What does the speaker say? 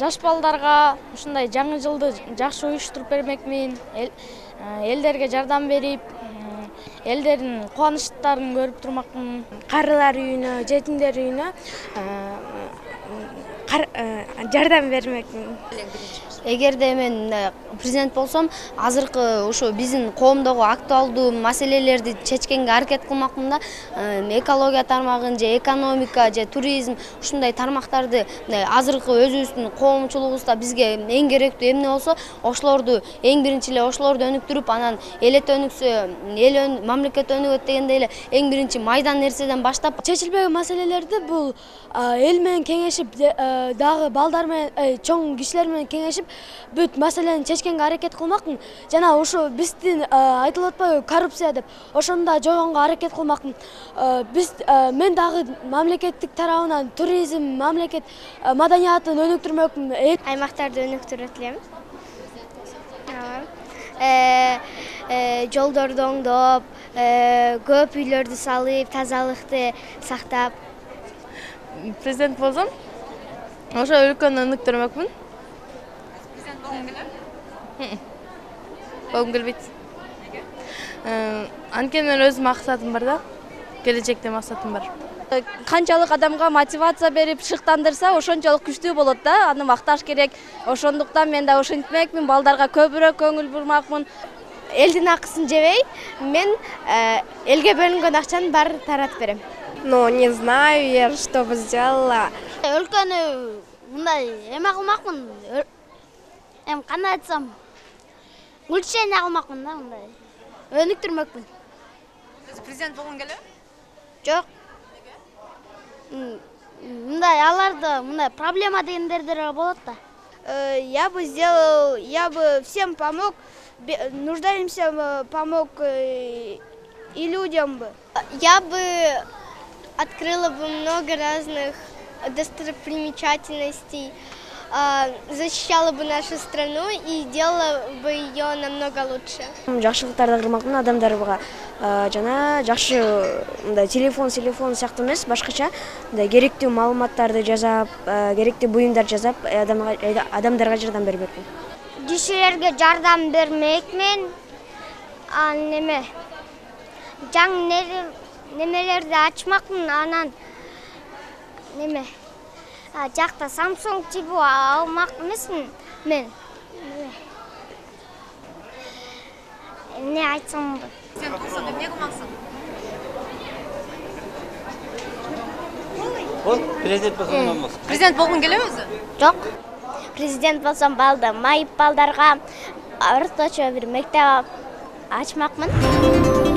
жаш балдарга ушундай жаңы жылды жакшы уюштуруп бермекмин элдерге жардам берип элдердин кубанычтарын көрүп турмакмын. Карылар үйүнө жетимдер үйүнө жардам бермекмин. Эгерде мен президент болсом азыркы ушу биздин коомдогу актуалдуу маселелерди чечкенге аракет кылмакмын да экология тармагын же экономика же туризм ушундай тармактарды азыркы өзүбүздүн коомчулугубузда бизге эң керектүү эмне болсо ошолорду эң биринчи эле ошолорду өнүктүрүп анан элет өнүксө эл мамлекет өнүгөт дегендей эле эң биринчи майдан нерседен баштап чечилбеген маселелерди бул эл менен кеңешип дагы балдар менен чоң кишилер менен бүт маселени чечкенге аракет кылмакмын жана ушу биздин айтылып атпайбы коррупция деп ошону да жойгонго аракет кылмакмын биз мен дагы мамлекеттик тарабынан туризм мамлекет маданиятын өнүктүрмөкмүн аймактарды өнүктүрөт элем. Жолдорду оңдоп көп үйлөрдү салып тазалыкты сактап. Президент болсом ошо өлкөнү өнүктүрмөкмүн болгум келбейт анткени менин өз максатым бар да келечекте максатым бар канчалык адамга мотивация берип шыктандырса ошончолук күчтүү болот да аны макташ керек ошондуктан мен да ошентмекмин балдарга көбүрөөк көңүл бурмакмын элдин акысын жебей мен элге бөлүнгөн акчанын баарын таратып берем ну не знаю я что бы сделала өлкөнү мындай эме кылмакмын эми кандай айтсам улучшение кылмакмын да мындай өнүктүрмөкмүн өзү президент болгуң келеби жок мындай аларды мындай проблема дегендер болот да. Я бы сделал я бы всем помог нуждаемся помог и людям бы. Я бы открыла бы много разных достопримечательностей защищала бы нашу страну и делала бы ее намного лучше. Жакшылыктарды кылмакмын адамдарга жана жакшы мындай телефон телефон сыяктуу эмес башкача мындай керектүү маалыматтарды жасап керектүү буюмдар жасап адамдарга жардам бермекмин кишилерге жардам бермекмин. Неме? Жаңы немелерди ачмакмын анан неме жакта самсунг типи алмак эмесмин мен. Эмне айтсам президент болсоң эмне кылмаксың бол президент болсоң эмне болмоксуң президент болгуң келеби өзү жок президент болсом балды майып балдарга орточо бир мектеп ачмакмын